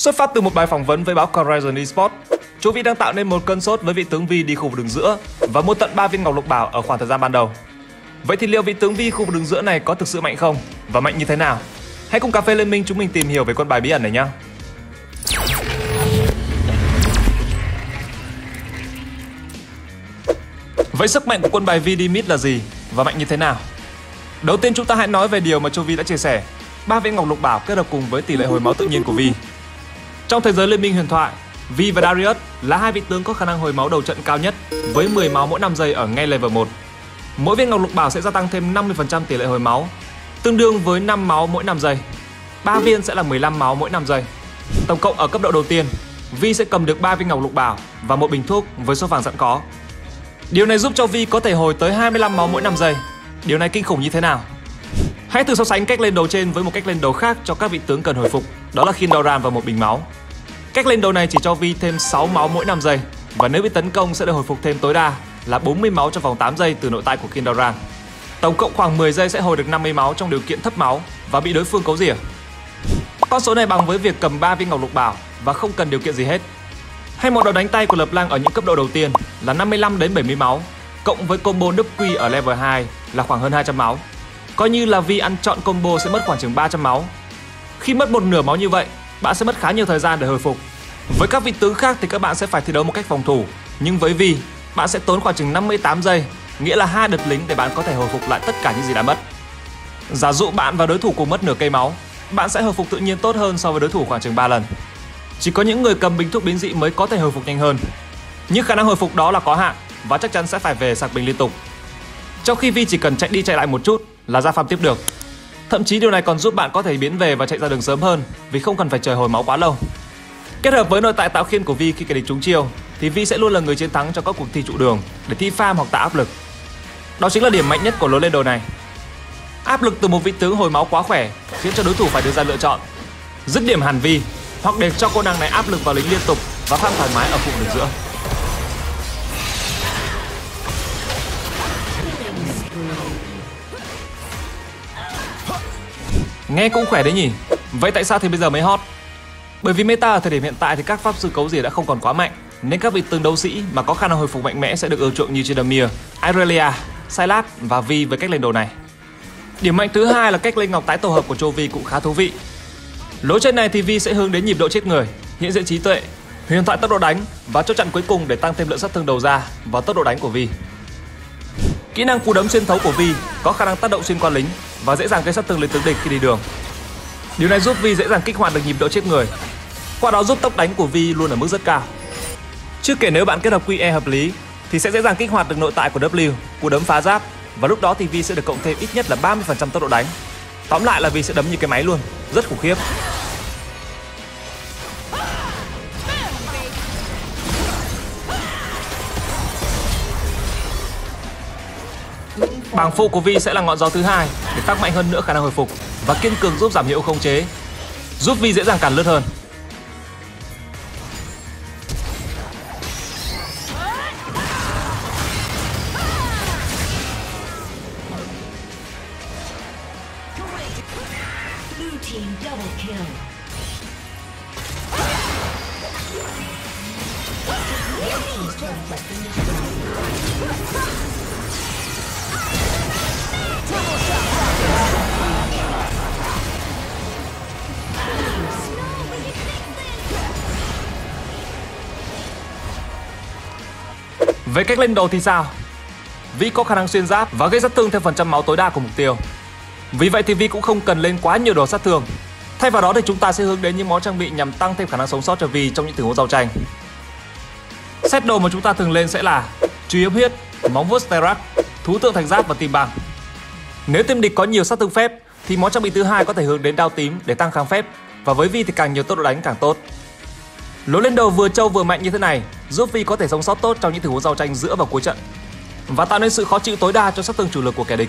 Xuất phát từ một bài phỏng vấn với báo Horizon Esports, chú Vi đang tạo nên một cơn sốt với vị tướng Vi đi khu vực đường giữa và mua tận 3 viên ngọc lục bảo ở khoảng thời gian ban đầu. Vậy thì liệu vị tướng Vi khu vực đường giữa này có thực sự mạnh không và mạnh như thế nào? Hãy cùng cà phê liên minh chúng mình tìm hiểu về con bài bí ẩn này nhé. Vậy sức mạnh của quân bài Vi đi mid là gì và mạnh như thế nào? Đầu tiên chúng ta hãy nói về điều mà Châu Vi đã chia sẻ. Ba viên ngọc lục bảo kết hợp cùng với tỷ lệ hồi máu tự nhiên của Vi. Trong thế giới liên minh huyền thoại, Vi và Darius là hai vị tướng có khả năng hồi máu đầu trận cao nhất với 10 máu mỗi 5 giây ở ngay level 1. Mỗi viên ngọc lục bảo sẽ gia tăng thêm 50% tỷ lệ hồi máu, tương đương với 5 máu mỗi 5 giây. 3 viên sẽ là 15 máu mỗi 5 giây. Tổng cộng ở cấp độ đầu tiên, Vi sẽ cầm được 3 viên ngọc lục bảo và một bình thuốc với số vàng sẵn có. Điều này giúp cho Vi có thể hồi tới 25 máu mỗi 5 giây. Điều này kinh khủng như thế nào? Hãy thử so sánh cách lên đầu trên với một cách lên đầu khác cho các vị tướng cần hồi phục, đó là Kindoran và một bình máu. Cách lên đầu này chỉ cho Vi thêm 6 máu mỗi 5 giây và nếu bị tấn công sẽ được hồi phục thêm tối đa là 40 máu trong vòng 8 giây từ nội tại của Kindoran. Tổng cộng khoảng 10 giây sẽ hồi được 50 máu trong điều kiện thấp máu và bị đối phương cấu rỉa. Con số này bằng với việc cầm 3 viên ngọc lục bảo và không cần điều kiện gì hết. Hay một đòn đánh tay của Lập Lang ở những cấp độ đầu tiên là 55 đến 70 máu, cộng với combo nấp quy ở level 2 là khoảng hơn 200 máu. Coi như là Vi ăn chọn combo sẽ mất khoảng chừng 300 máu. Khi mất một nửa máu như vậy, bạn sẽ mất khá nhiều thời gian để hồi phục. Với các vị tướng khác thì các bạn sẽ phải thi đấu một cách phòng thủ, nhưng với Vi, bạn sẽ tốn khoảng chừng 58 giây, nghĩa là hai đợt lính để bạn có thể hồi phục lại tất cả những gì đã mất. Giả dụ bạn và đối thủ cùng mất nửa cây máu, bạn sẽ hồi phục tự nhiên tốt hơn so với đối thủ khoảng chừng 3 lần. Chỉ có những người cầm bình thuốc biến dị mới có thể hồi phục nhanh hơn. Nhưng khả năng hồi phục đó là có hạn và chắc chắn sẽ phải về sạc bình liên tục. Trong khi Vi chỉ cần chạy đi chạy lại một chút là ra farm tiếp được. Thậm chí điều này còn giúp bạn có thể biến về và chạy ra đường sớm hơn, vì không cần phải chờ hồi máu quá lâu. Kết hợp với nội tại tạo khiên của Vi khi kẻ địch trúng chiêu, thì Vi sẽ luôn là người chiến thắng trong các cuộc thi trụ đường để thi farm hoặc tạo áp lực. Đó chính là điểm mạnh nhất của lối lên đồ này. Áp lực từ một vị tướng hồi máu quá khỏe khiến cho đối thủ phải đưa ra lựa chọn. Dứt điểm hẳn Vi, hoặc để cho cô nàng này áp lực vào lính liên tục và farm thoải mái ở khu đường giữa. Nghe cũng khỏe đấy nhỉ? Vậy tại sao thì bây giờ mới hot? Bởi vì meta ở thời điểm hiện tại thì các pháp sư cấu rỉa đã không còn quá mạnh Nên các vị tướng đấu sĩ mà có khả năng hồi phục mạnh mẽ sẽ được ưa chuộng như Chidamir, Irelia, Sylas và Vi với cách lên đồ này. Điểm mạnh thứ hai là cách lên ngọc tái tổ hợp của Jovi cũng khá thú vị. Lối chơi này thì Vi sẽ hướng đến nhịp độ chết người, hiện diện trí tuệ, huyền thoại tốc độ đánh và chốt chặn cuối cùng để tăng thêm lượng sát thương đầu ra và tốc độ đánh của Vi. Kỹ năng cú đấm xuyên thấu của Vi có khả năng tác động xuyên qua lính và dễ dàng gây sát thương lên tướng địch khi đi đường. Điều này giúp Vi dễ dàng kích hoạt được nhịp độ chết người. Qua đó giúp tốc đánh của Vi luôn ở mức rất cao. Chưa kể nếu bạn kết hợp QE hợp lý thì sẽ dễ dàng kích hoạt được nội tại của W, cú đấm phá giáp và lúc đó thì Vi sẽ được cộng thêm ít nhất là 30% tốc độ đánh. Tóm lại là Vi sẽ đấm như cái máy luôn, rất khủng khiếp. Bảng phụ của Vi sẽ là ngọn gió thứ hai để tăng mạnh hơn nữa khả năng hồi phục và kiên cường giúp giảm hiệu không chế, giúp Vi dễ dàng cản lướt hơn. Blue Về cách lên đồ thì sao? Vi có khả năng xuyên giáp và gây sát thương theo phần trăm máu tối đa của mục tiêu. Vì vậy thì Vi cũng không cần lên quá nhiều đồ sát thương. Thay vào đó thì chúng ta sẽ hướng đến những món trang bị nhằm tăng thêm khả năng sống sót cho Vi trong những tình huống giao tranh. Set đồ mà chúng ta thường lên sẽ là truy ép huyết, móng vuốt Sterak, thú tượng thành giáp và tim bằng. Nếu team địch có nhiều sát thương phép thì món trang bị thứ hai có thể hướng đến đao tím để tăng kháng phép và với Vi thì càng nhiều tốc độ đánh càng tốt. Lối lên đầu vừa trâu vừa mạnh như thế này giúp Vi có thể sống sót tốt trong những tình huống giao tranh giữa và cuối trận và tạo nên sự khó chịu tối đa cho sát thương chủ lực của kẻ địch.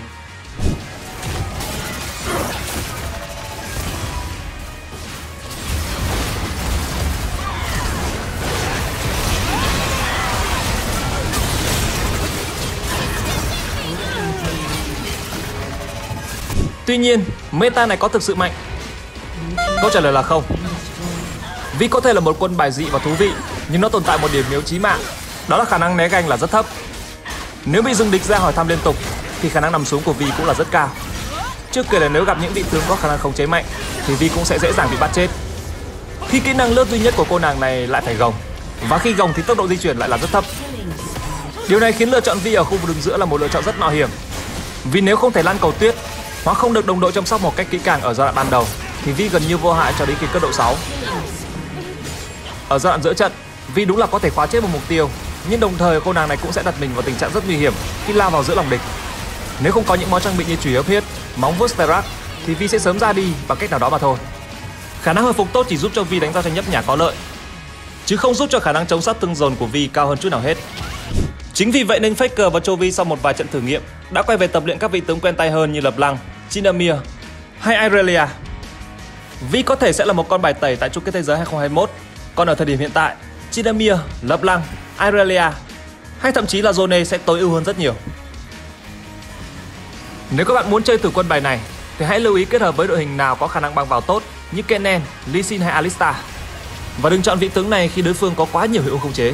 Tuy nhiên, meta này có thực sự mạnh? Câu trả lời là không. Vì có thể là một quân bài dị và thú vị, nhưng nó tồn tại một điểm yếu chí mạng, đó là khả năng né ganh là rất thấp. Nếu bị dừng địch ra hỏi thăm liên tục, thì khả năng nằm xuống của Vi cũng là rất cao. Chưa kể là nếu gặp những vị tướng có khả năng khống chế mạnh, thì Vi cũng sẽ dễ dàng bị bắt chết. Khi kỹ năng lướt duy nhất của cô nàng này lại phải gồng, và khi gồng thì tốc độ di chuyển lại là rất thấp. Điều này khiến lựa chọn Vi ở khu vực đường giữa là một lựa chọn rất mạo hiểm. Vì nếu không thể lăn cầu tuyết hoặc không được đồng đội chăm sóc một cách kỹ càng ở giai đoạn ban đầu thì Vi gần như vô hại cho đến khi cấp độ 6. Ở giai đoạn giữa trận, vì đúng là có thể khóa chết một mục tiêu, nhưng đồng thời cô nàng này cũng sẽ đặt mình vào tình trạng rất nguy hiểm khi lao vào giữa lòng địch. Nếu không có những món trang bị như chùy ấp huyết, móng vuốt Sterak thì Vi sẽ sớm ra đi bằng cách nào đó mà thôi. Khả năng hồi phục tốt chỉ giúp cho Vi đánh giao tranh nhấp nhả có lợi, chứ không giúp cho khả năng chống sát tương dồn của Vi cao hơn chút nào hết. Chính vì vậy nên Faker và Chovy sau một vài trận thử nghiệm đã quay về tập luyện các vị tướng quen tay hơn như Lập Lăng, Chinamir hay Irelia. Vi có thể sẽ là một con bài tẩy tại chung kết thế giới 2021, còn ở thời điểm hiện tại, Chinamir, Lập Lăng, Irelia hay thậm chí là Zone sẽ tối ưu hơn rất nhiều. Nếu các bạn muốn chơi thử quân bài này thì hãy lưu ý kết hợp với đội hình nào có khả năng băng vào tốt như Kennen, Lee Sin hay Alistar. Và đừng chọn vị tướng này khi đối phương có quá nhiều hiệu ứng khống chế.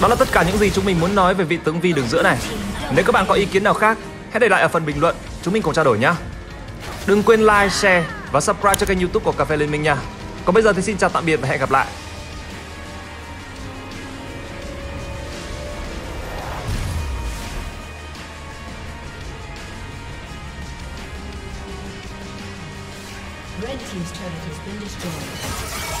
Đó là tất cả những gì chúng mình muốn nói về vị tướng Vi đường giữa này. Nếu các bạn có ý kiến nào khác, hãy để lại ở phần bình luận, chúng mình cùng trao đổi nhé. Đừng quên like, share và subscribe cho kênh youtube của Cà phê Liên minh nha. Còn bây giờ thì xin chào tạm biệt và hẹn gặp lại. Red Team's turret has been destroyed.